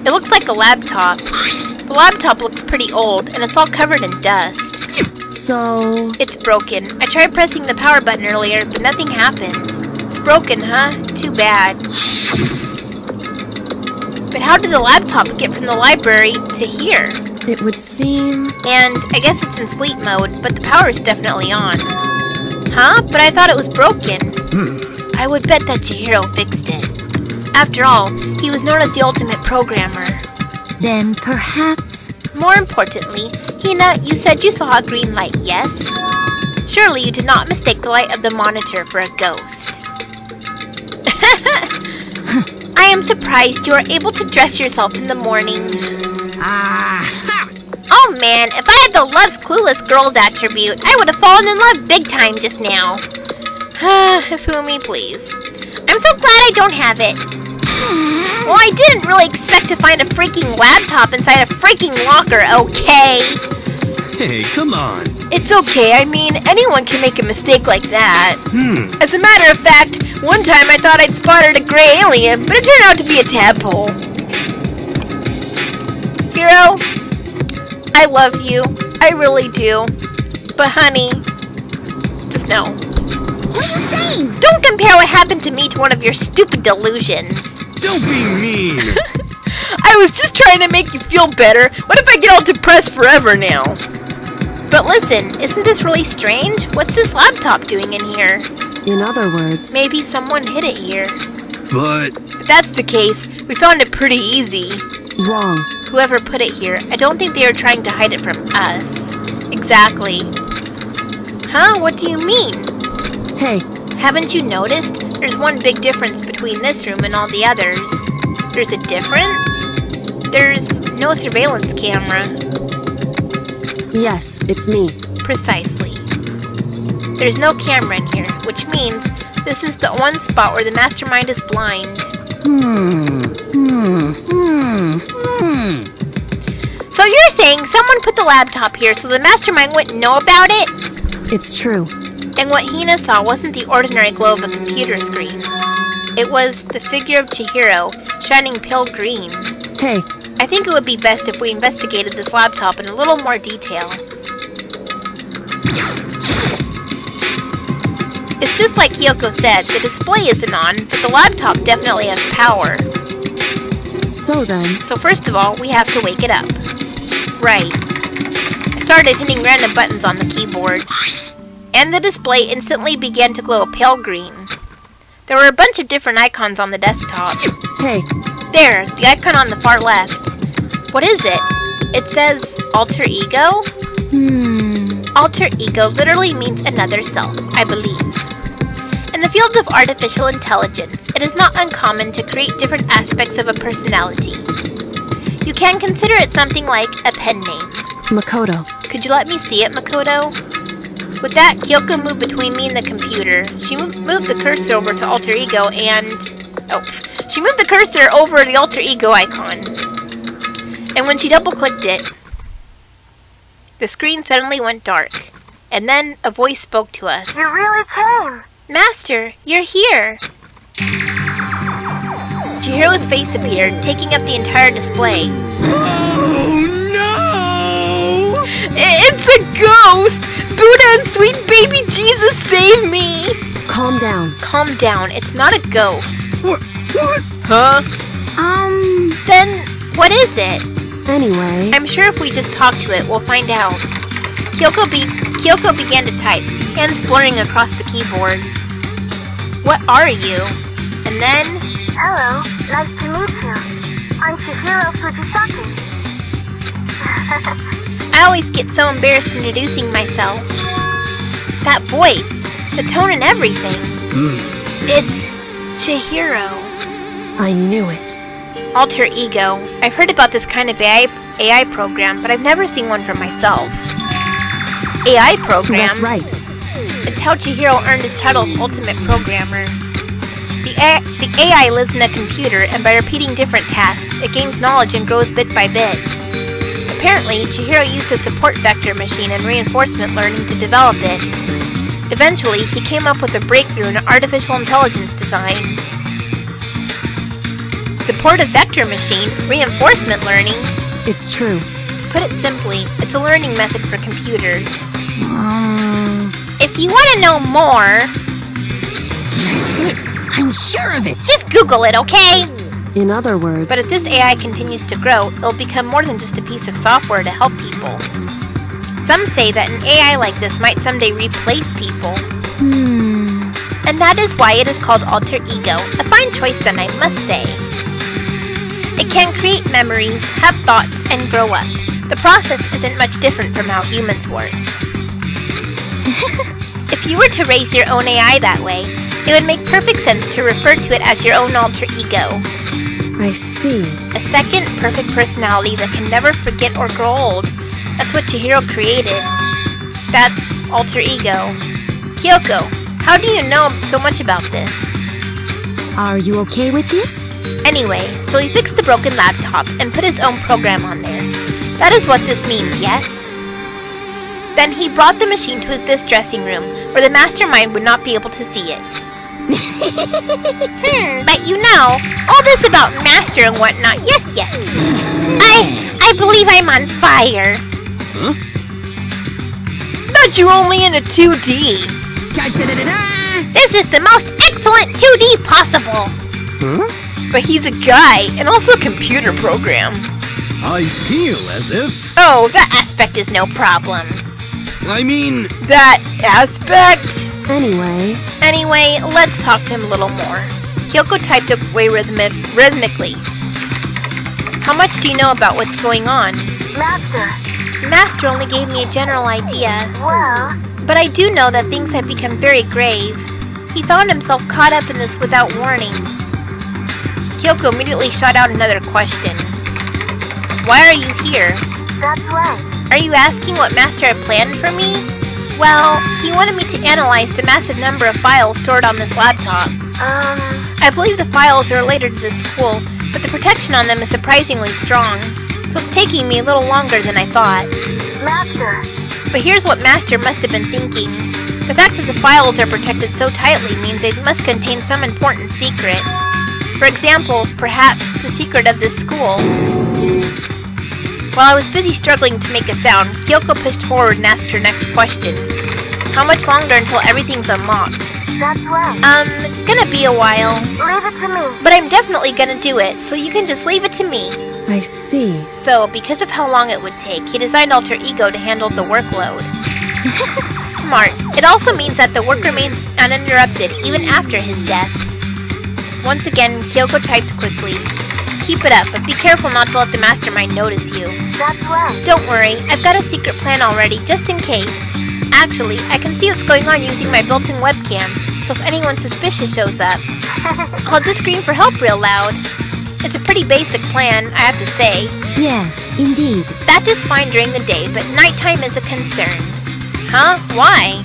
It looks like a laptop. The laptop looks pretty old, and it's all covered in dust. so. It's broken. I tried pressing the power button earlier, but nothing happened. It's broken, huh? Too bad. But how did the laptop get from the library to here? It would seem. And I guess it's in sleep mode, but the power is definitely on. Huh? But I thought it was broken. Hmm. I would bet that Chihiro fixed it. After all, he was known as the ultimate programmer. then perhaps. More importantly, Hina, you said you saw a green light, yes? Surely you did not mistake the light of the monitor for a ghost. I am surprised you are able to dress yourself in the morning. Ah! Oh man, if I had the Love's Clueless Girls attribute, I would have fallen in love big time just now. Fool me, please. I'm so glad I don't have it. Well, I didn't really expect to find a freaking laptop inside a freaking locker, okay? Hey, come on. It's okay, I mean, anyone can make a mistake like that. Hmm. As a matter of fact, one time I thought I'd spotted a gray alien, but it turned out to be a tadpole. Hiro, I love you. I really do. But honey, just know. What are you saying? Don't compare what happened to me to one of your stupid delusions. Don't be mean. I was just trying to make you feel better. What if I get all depressed forever now? But listen, isn't this really strange? What's this laptop doing in here? In other words. Maybe someone hid it here. but If that's the case, we found it pretty easy. Wrong. Whoever put it here, I don't think they are trying to hide it from us. Exactly. Huh? What do you mean? Hey, Haven't you noticed? There's one big difference between this room and all the others. There's a difference? There's no surveillance camera. Yes, it's me. Precisely. There's no camera in here, which means this is the one spot where the mastermind is blind. Hmm. Hmm. Hmm. Hmm. So you're saying someone put the laptop here so the mastermind wouldn't know about it? It's true. And what Hina saw wasn't the ordinary glow of a computer screen. It was the figure of Chihiro, shining pale green. Hey, I think it would be best if we investigated this laptop in a little more detail. It's just like Kyoko said, the display isn't on, but the laptop definitely has power. so then, So first of all, we have to wake it up. Right. I started hitting random buttons on the keyboard, and the display instantly began to glow a pale green. There were a bunch of different icons on the desktop. hey, There, the icon on the far left. What is it? It says alter ego? hmm, Alter ego literally means another self, I believe. In the field of artificial intelligence, it is not uncommon to create different aspects of a personality. You can consider it something like a pen name. Makoto. Could you let me see it, Makoto? With that, Kyoko moved between me and the computer. She moved the cursor over to alter ego and. Oh, she moved the cursor over the alter ego icon. And when she double clicked it, the screen suddenly went dark. And then a voice spoke to us. You really came. Master, you're here! Chihiro's face appeared, taking up the entire display. Oh no! It's a ghost! Buddha and sweet baby Jesus save me! Calm down. Calm down, it's not a ghost. What? What? Huh? Um, Then, what is it? Anyway, I'm sure if we just talk to it, we'll find out. Kyoko, be- Kyoko began to type, hands blurring across the keyboard. What are you? And then, Hello, nice to meet you. I'm Chihiro Fujisaki. I always get so embarrassed introducing myself. That voice, the tone and everything. Hmm. It's Chihiro. I knew it. Alter ego. I've heard about this kind of AI, AI program, but I've never seen one for myself. AI program? That's right. It's how Chihiro earned his title of Ultimate Programmer. The, A- the AI lives in a computer, and by repeating different tasks, it gains knowledge and grows bit by bit. Apparently, Chihiro used a support vector machine and reinforcement learning to develop it. Eventually, he came up with a breakthrough in artificial intelligence design. Support vector machine, reinforcement learning. It's true. To put it simply, it's a learning method for computers. Mm. If you want to know more, That's it. I'm sure of it. just Google it, okay? In other words, But if this AI continues to grow, it'll become more than just a piece of software to help people. Some say that an AI like this might someday replace people. hmm. And that is why it is called alter ego. A fine choice then, I must say. It can create memories, have thoughts, and grow up. The process isn't much different from how humans work. if you were to raise your own AI that way, it would make perfect sense to refer to it as your own alter ego. I see. A second perfect personality that can never forget or grow old. That's what Chihiro created. That's alter ego. Kyoko, how do you know so much about this? Are you okay with this? Anyway, so he fixed the broken laptop and put his own program on there. That is what this means, yes? Then he brought the machine to this dressing room, where the mastermind would not be able to see it. Hmm, but you know, all this about master and whatnot, yes, yes. I, I believe I'm on fire. Huh? But you're only in a 2D. This is the most excellent 2D possible. Huh? But he's a guy, and also a computer program. I feel as if. Oh, that aspect is no problem. I mean, That aspect? Anyway, Anyway, let's talk to him a little more. Kyoko typed away rhythmic- rhythmically. How much do you know about what's going on? Master, Master only gave me a general idea, well, but I do know that things have become very grave. He found himself caught up in this without warning. Kyoko immediately shot out another question. Why are you here? that's right. Are you asking what Master had planned for me? Well, he wanted me to analyze the massive number of files stored on this laptop. Um, I believe the files are related to the school, but the protection on them is surprisingly strong, so it's taking me a little longer than I thought. Master. But here's what Master must have been thinking. The fact that the files are protected so tightly means they must contain some important secret. For example, perhaps the secret of this school. While I was busy struggling to make a sound, Kyoko pushed forward and asked her next question. How much longer until everything's unlocked? That's right. Um, it's gonna be a while, Leave it to me. but I'm definitely gonna do it, so you can just leave it to me. I see. So, because of how long it would take, he designed Alter Ego to handle the workload. Smart. It also means that the work remains uninterrupted even after his death. Once again, Kyoko typed quickly. Keep it up, but be careful not to let the mastermind notice you. That's right. Don't worry, I've got a secret plan already, just in case. Actually, I can see what's going on using my built-in webcam, so if anyone suspicious shows up, I'll just scream for help real loud. It's a pretty basic plan, I have to say. Yes, indeed. That is fine during the day, but nighttime is a concern. Huh? Why?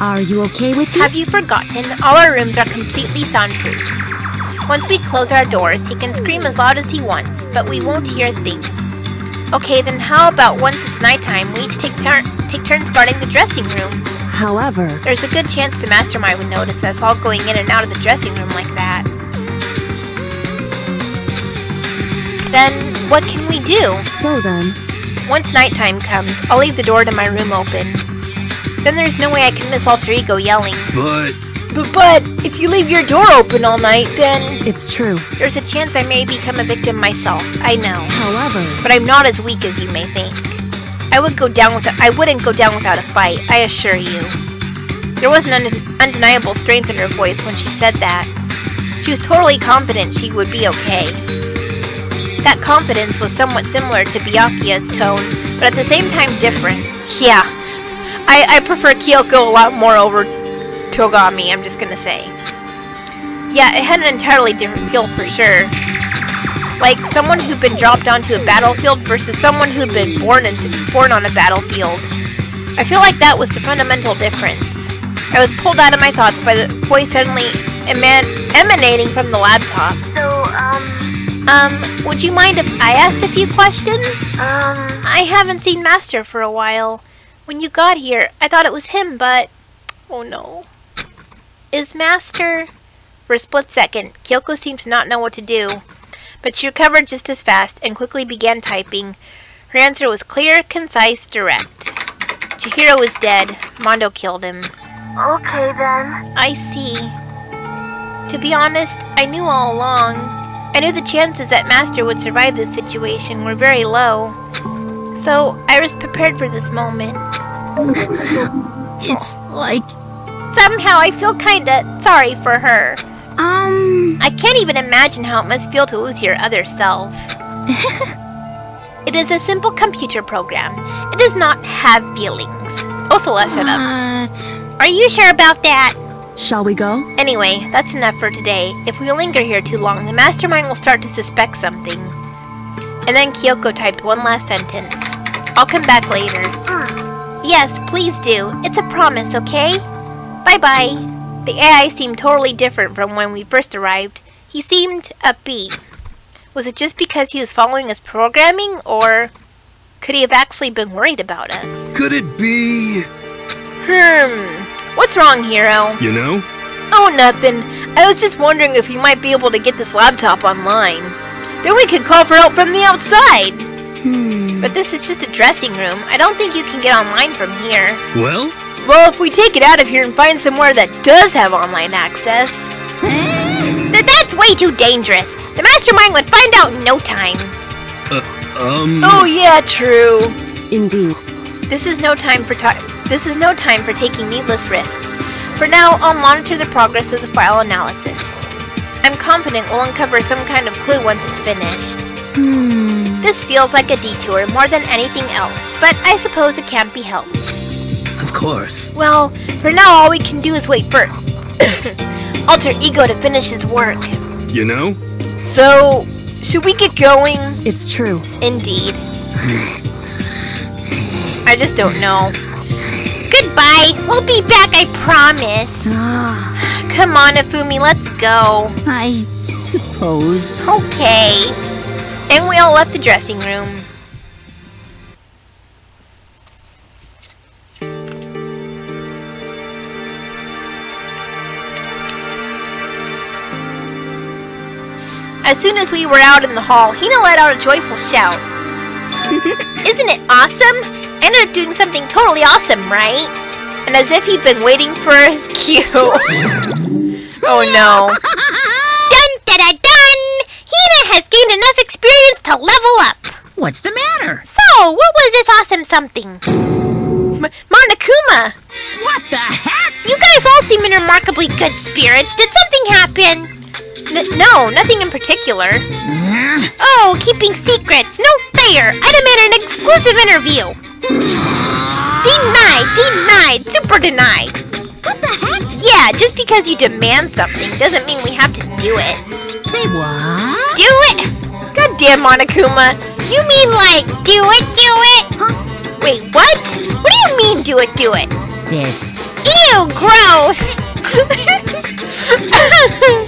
Are you okay with this? Have you forgotten? All our rooms are completely soundproof. Once we close our doors, he can scream as loud as he wants, but we won't hear a thing. Okay, then how about once it's nighttime, we each take, turn- take turns guarding the dressing room? However, There's a good chance the mastermind would notice us all going in and out of the dressing room like that. Then, what can we do? so then, Once nighttime comes, I'll leave the door to my room open. Then there's no way I can miss Alter Ego yelling. But But, but, if you leave your door open all night, then it's true. there's a chance I may become a victim myself. I know. However, But I'm not as weak as you may think. I would go down with I wouldn't go down without a fight, I assure you. There was an unde- undeniable strength in her voice when she said that. She was totally confident she would be okay. That confidence was somewhat similar to Byakuya's tone, but at the same time different. Yeah, I, I prefer Kyoko a lot more over Togami, I'm just gonna say. Yeah, it had an entirely different feel for sure. Like someone who'd been dropped onto a battlefield versus someone who'd been born into born on a battlefield. I feel like that was the fundamental difference. I was pulled out of my thoughts by the voice suddenly eman- emanating from the laptop. So, um, Um, would you mind if I asked a few questions? um, I haven't seen Master for a while. When you got here, I thought it was him, but oh no. Is Master? For a split second, Kyoko seemed to not know what to do, but she recovered just as fast and quickly began typing. Her answer was clear, concise, direct. Chihiro was dead. Mondo killed him. okay then. I see. To be honest, I knew all along. I knew the chances that Master would survive this situation were very low. So, I was prepared for this moment. It's like Somehow, I feel kinda sorry for her. Um, I can't even imagine how it must feel to lose your other self. it is a simple computer program. It does not have feelings. Also, let's shut up. what? Are you sure about that? shall we go? Anyway, that's enough for today. If we linger here too long, the mastermind will start to suspect something. And then Kyoko typed one last sentence. I'll come back later. Yes, please do. It's a promise, okay? Bye bye. The AI seemed totally different from when we first arrived. He seemed upbeat. Was it just because he was following his programming, or could he have actually been worried about us? could it be, Hmm. What's wrong, Hiro? you know? Oh, nothing. I was just wondering if you might be able to get this laptop online. Then we could call for help from the outside. hmm. But this is just a dressing room. I don't think you can get online from here. Well, Well, if we take it out of here and find somewhere that does have online access. Th- that's way too dangerous. The mastermind would find out in no time. Uh, um, Oh yeah, true. Indeed. This is no time for ti- this is no time for taking needless risks. For now, I'll monitor the progress of the file analysis. I'm confident we'll uncover some kind of clue once it's finished. Hmm. This feels like a detour more than anything else, but I suppose it can't be helped. Of course. Well, for now all we can do is wait for Alter Ego to finish his work. You know? So, should we get going? It's true. Indeed. I just don't know. Goodbye. We'll be back, I promise. Ah, Come on, Hifumi, let's go. I suppose. Okay. And we all left the dressing room. As soon as we were out in the hall, Hina let out a joyful shout. Isn't it awesome? Ended up doing something totally awesome, right? And as if he'd been waiting for his cue. oh no. Dun da da dun! Hina has gained enough experience to level up. What's the matter? So, what was this awesome something? M- Monokuma! What the heck? You guys all seem in remarkably good spirits. Did something happen? N- no, nothing in particular. Oh, keeping secrets. No fair. I demand an exclusive interview. Denied, denied, super denied. What the heck? Yeah, just because you demand something doesn't mean we have to do it. Say what? Do it! God damn, Monokuma. You mean like, do it, do it? Huh? Wait, what? What do you mean, do it, do it? This. Ew, gross!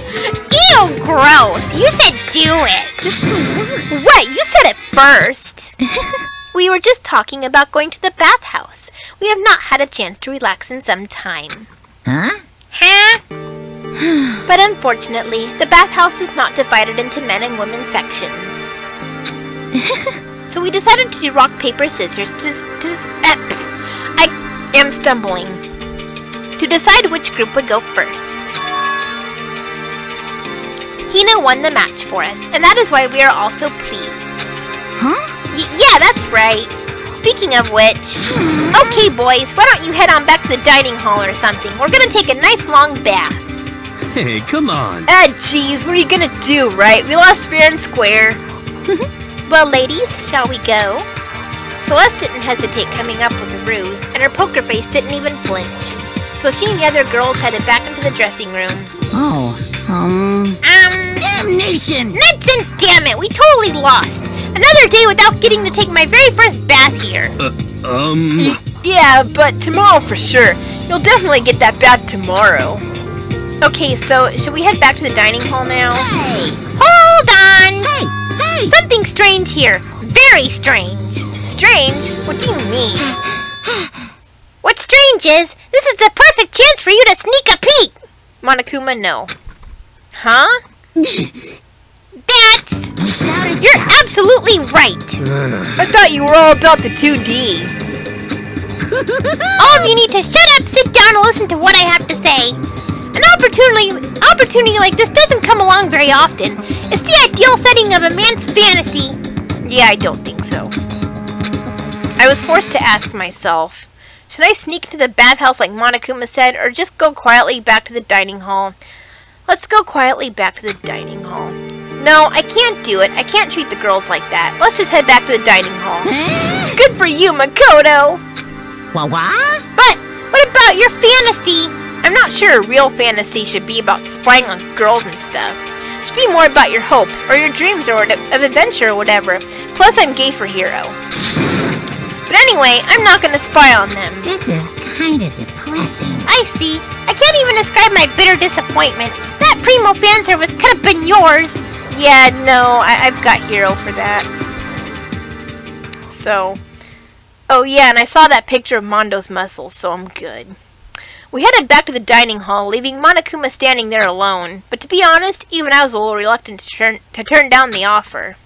Ew, gross! You said do it! Just the worst. What? You said it first! we were just talking about going to the bathhouse. We have not had a chance to relax in some time. Huh? Huh? but unfortunately, the bathhouse is not divided into men and women sections. so we decided to do rock, paper, scissors to, to uh, I am stumbling. To decide which group would go first. Hina won the match for us, and that is why we are all so pleased. Huh? Y- yeah, that's right. Speaking of which, okay, boys, why don't you head on back to the dining hall or something? We're gonna take a nice long bath. Hey, come on. Ah, jeez, what are you gonna do, right? We lost fair and square. well, ladies, shall we go? Celeste didn't hesitate coming up with a ruse, and her poker face didn't even flinch. So she and the other girls headed back into the dressing room. Oh, um. Um, Damnation! nuts and damn it, we totally lost. Another day without getting to take my very first bath here. Uh, Um, Yeah, but tomorrow for sure. You'll definitely get that bath tomorrow. Okay, so should we head back to the dining hall now? Hey! Hold on! Hey! Hey! Something strange here. Very strange. Strange? What do you mean? What's strange is, this is the perfect chance for you to sneak a peek! Monokuma, no. Huh? That's... You're absolutely right! I thought you were all about the 2D. All of you need to shut up, sit down, and listen to what I have to say. An opportunity, opportunity like this doesn't come along very often. It's the ideal setting of a man's fantasy. Yeah, I don't think so. I was forced to ask myself, should I sneak into the bathhouse like Monokuma said, or just go quietly back to the dining hall? Let's go quietly back to the dining hall. No, I can't do it. I can't treat the girls like that. Let's just head back to the dining hall. Good for you, Makoto! Wah wah? But what about your fantasy? I'm not sure a real fantasy should be about spying on girls and stuff. It should be more about your hopes or your dreams or of adventure or whatever. Plus, I'm gay for Hiro. But anyway, I'm not gonna spy on them. This is kinda depressing. I see. I can't even describe my bitter disappointment. That primo fan service could have been yours. Yeah, no, I- I've got Hiro for that. So, oh yeah, and I saw that picture of Mondo's muscles, so I'm good. We headed back to the dining hall, leaving Monokuma standing there alone. But to be honest, even I was a little reluctant to turn to turn down the offer.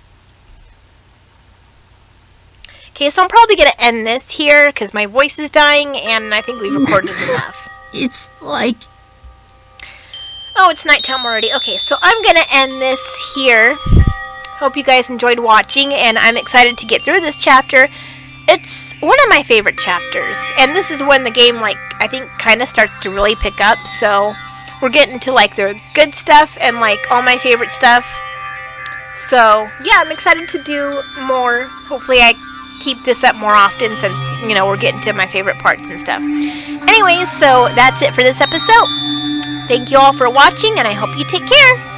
Okay, so I'm probably gonna end this here because my voice is dying, and I think we've recorded enough. It's like. Oh, it's nighttime already. Okay, so I'm gonna end this here. Hope you guys enjoyed watching, and I'm excited to get through this chapter. It's one of my favorite chapters, and this is when the game, like, I think kind of starts to really pick up, so we're getting to, like, the good stuff and, like, all my favorite stuff. So, yeah, I'm excited to do more. Hopefully I keep this up more often since, you know, we're getting to my favorite parts and stuff. Anyways, so that's it for this episode. Thank you all for watching, and I hope you take care.